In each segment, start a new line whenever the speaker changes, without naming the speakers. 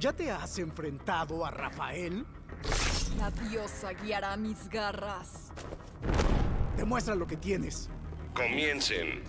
¿Ya te has enfrentado a Rafael?
La diosa guiará mis garras.
Demuestra lo que tienes.
Comiencen.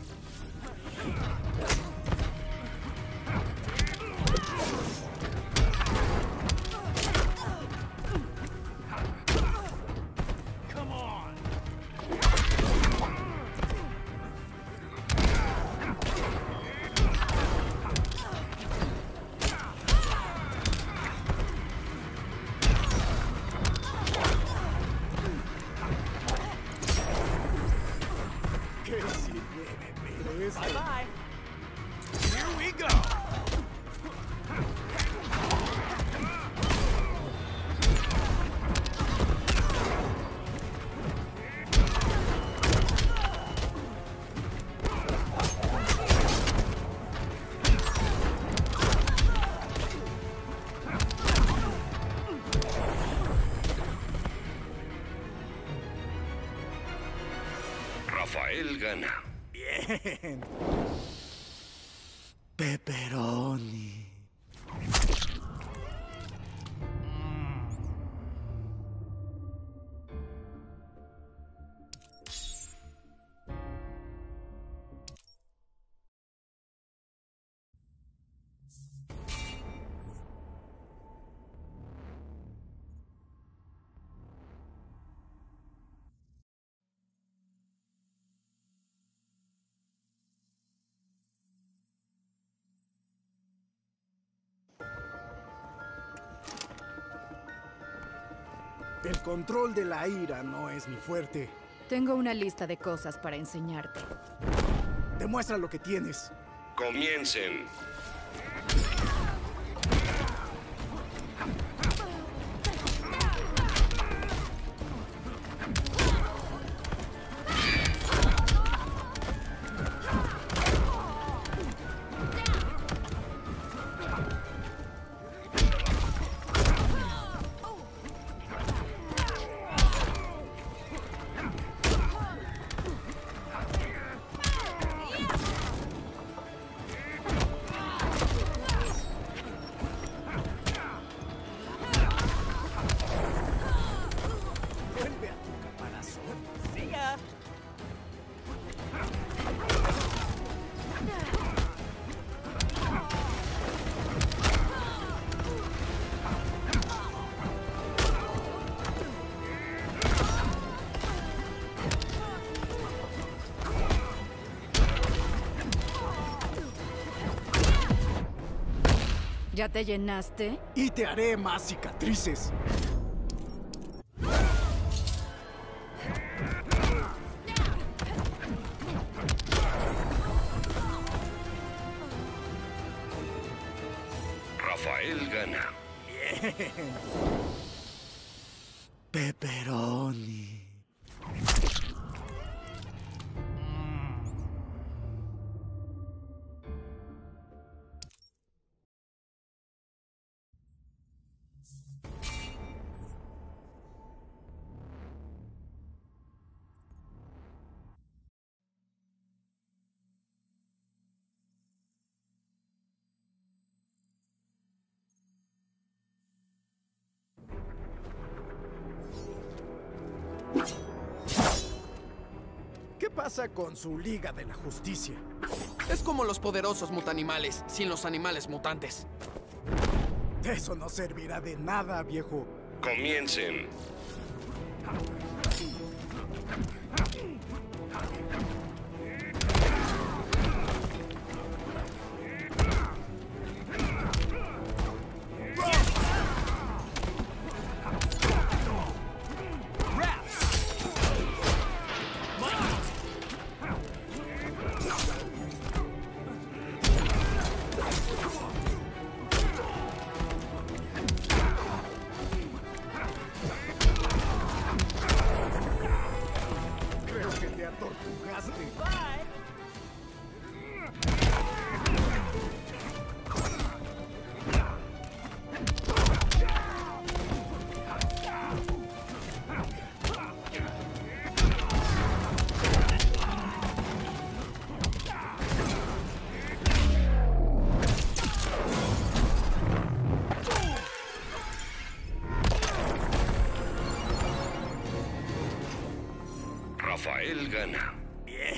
El control de la ira no es mi fuerte.
Tengo una lista de cosas para enseñarte.
Demuestra lo que tienes.
Comiencen.
¿Ya
te llenaste?
Y te haré más cicatrices. Pasa con su Liga de la Justicia?
Es como los poderosos mutanimales, sin los animales mutantes.
Eso no servirá de nada, viejo.
Comiencen.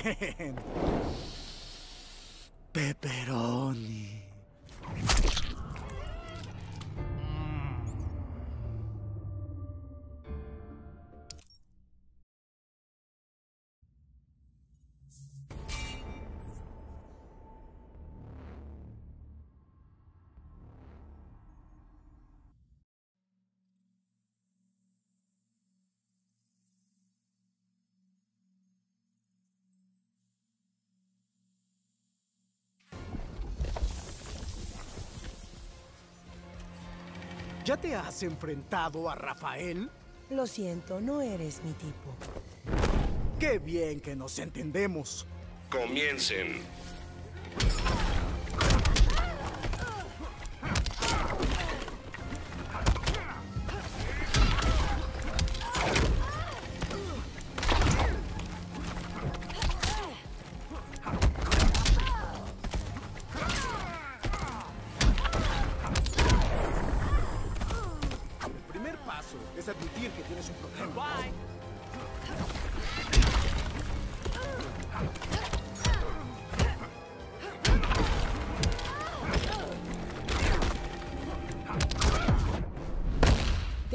Bien. ¿Ya te has enfrentado a Rafael?
Lo siento, no eres mi tipo.
Qué bien que nos entendemos.
Comiencen.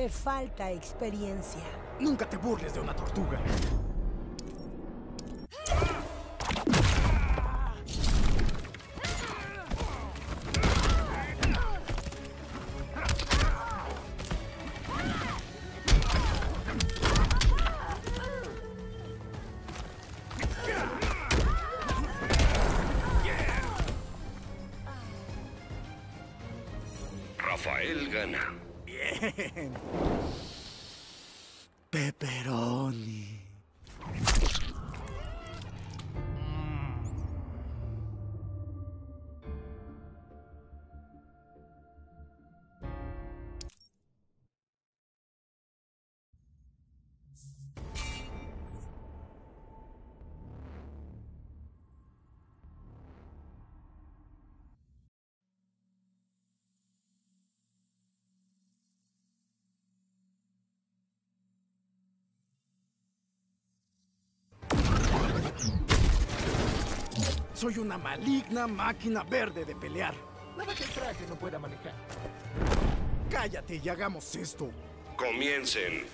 Falta experiencia.
Nunca te burles de una tortuga.
Rafael gana.
Bien. Pepperoni. Soy una maligna máquina verde de pelear.
Nada que el traje no pueda manejar.
Cállate y hagamos esto.
Comiencen.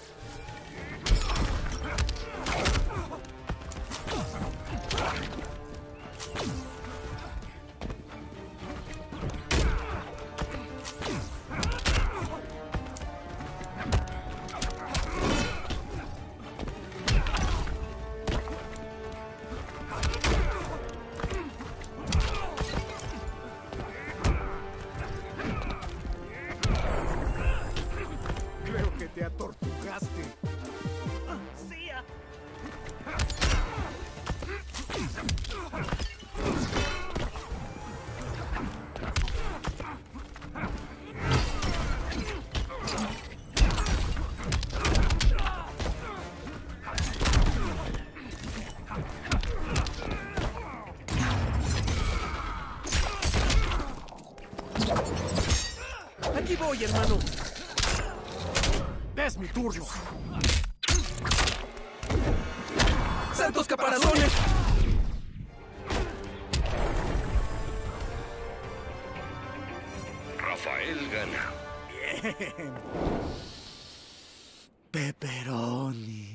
Voy, hermano.
Es mi turno.
¡Santos caparazones!
Rafael gana.
Pepperoni.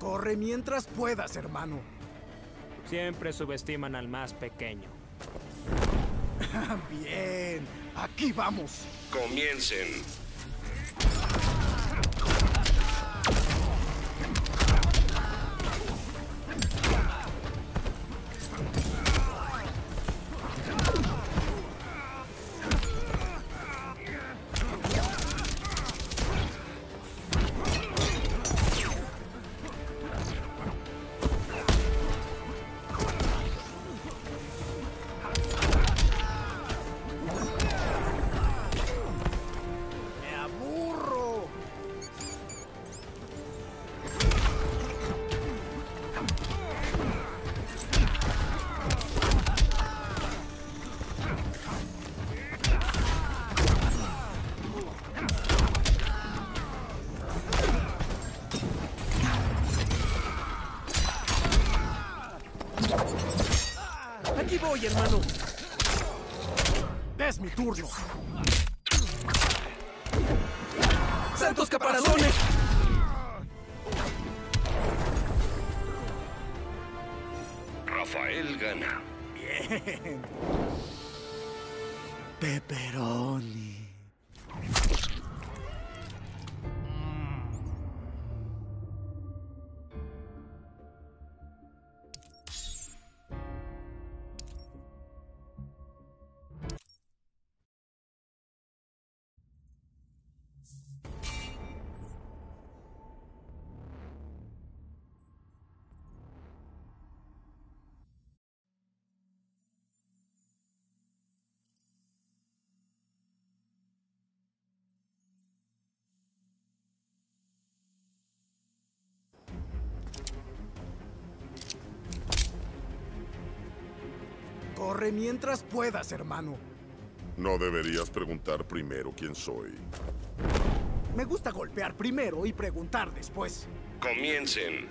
Corre mientras puedas, hermano.
Siempre subestiman al más pequeño.
Bien, aquí vamos.
Comiencen.
Voy, hermano. Es mi turno.
¡Santos caparazones!
Rafael gana.
Pepperoni. Corre mientras puedas, hermano.
No deberías preguntar primero quién soy.
Me gusta golpear primero y preguntar después.
Comiencen.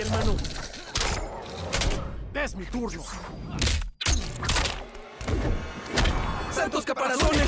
Hermano. Es mi turno.
¡Santos caparazones!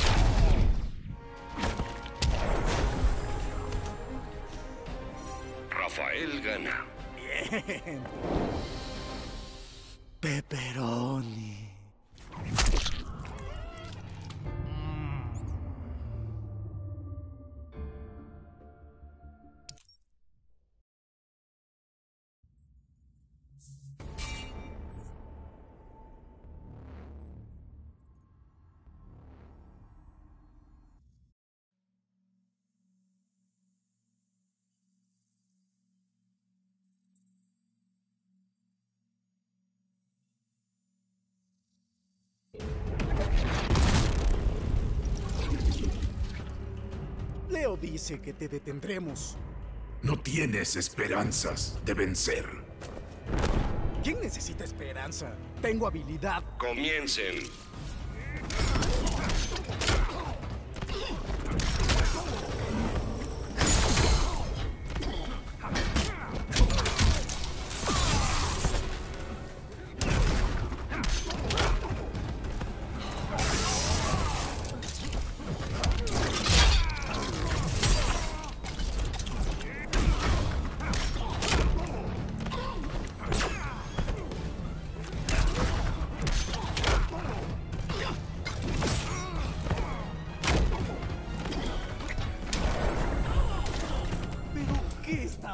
Dice que te detendremos.
No tienes esperanzas de vencer.
¿Quién necesita esperanza? Tengo habilidad.
Comiencen.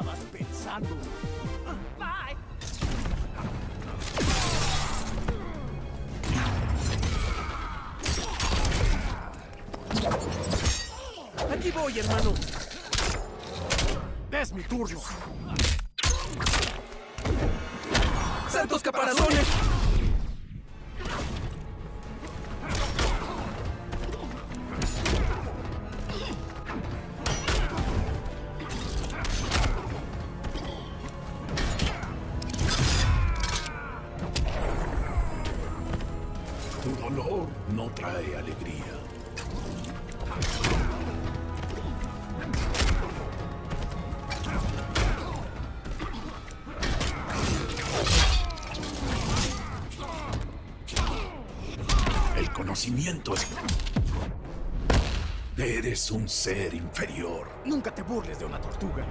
Estabas pensando? Bye. Aquí voy, hermano. Es mi turno.
¡Santos caparazones!
trae alegría. El conocimiento es... Eres un ser inferior.
Nunca te burles de una tortuga.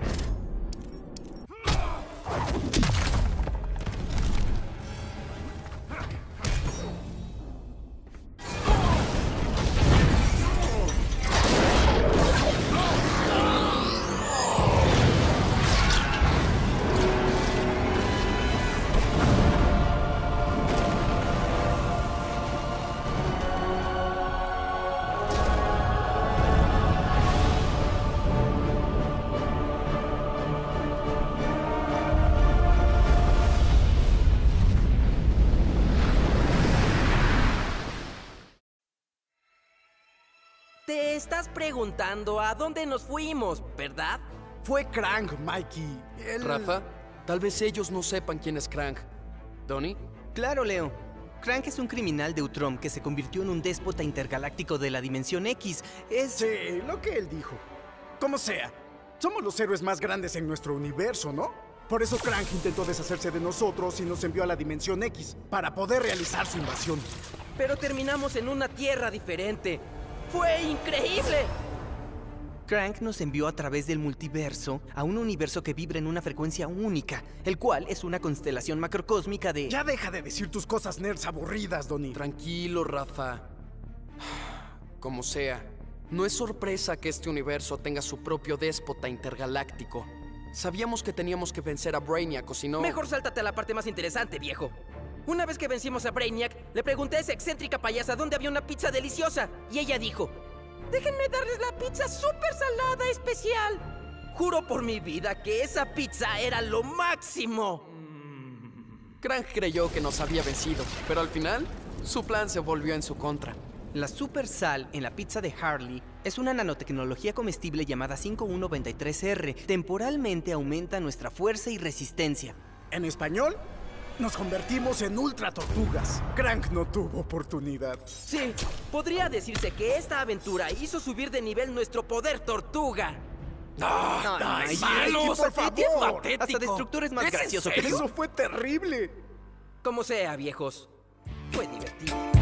Estás preguntando a dónde nos fuimos, ¿verdad?
Fue Krang, Mikey. Él...
Rafa, tal vez ellos no sepan quién es Krang. ¿Donnie?
Claro, Leo. Crank es un criminal de Utrom que se convirtió en un déspota intergaláctico de la Dimensión X. Es...
Sí, lo que él dijo. Como sea, somos los héroes más grandes en nuestro universo, ¿no? Por eso Krang intentó deshacerse de nosotros y nos envió a la Dimensión X para poder realizar su invasión.
Pero terminamos en una tierra diferente. ¡Fue increíble!
Crank nos envió a través del multiverso a un universo que vibra en una frecuencia única, el cual es una constelación macrocósmica de...
Ya deja de decir tus cosas nerds aburridas, Donnie.
Tranquilo, Rafa. Como sea, no es sorpresa que este universo tenga su propio déspota intergaláctico. Sabíamos que teníamos que vencer a Brainiac o si no...
Mejor sáltate a la parte más interesante, viejo. Una vez que vencimos a Brainiac, le pregunté a esa excéntrica payasa dónde había una pizza deliciosa. Y ella dijo, déjenme darles la pizza súper salada especial. Juro por mi vida que esa pizza era lo máximo.
Krang creyó que nos había vencido, pero al final, su plan se volvió en su contra.
La super sal en la pizza de Harley es una nanotecnología comestible llamada 5193R. Temporalmente aumenta nuestra fuerza y resistencia.
En español, nos convertimos en ultra tortugas. Crank no tuvo oportunidad.
Sí, podría decirse que esta aventura hizo subir de nivel nuestro poder tortuga.
¡Ah!
Ay,
Mikey,
Mikey,
por favor!
Hasta Destructor es más
¿Es
gracioso que tú.
Eso fue terrible.
Como sea, viejos. Fue divertido.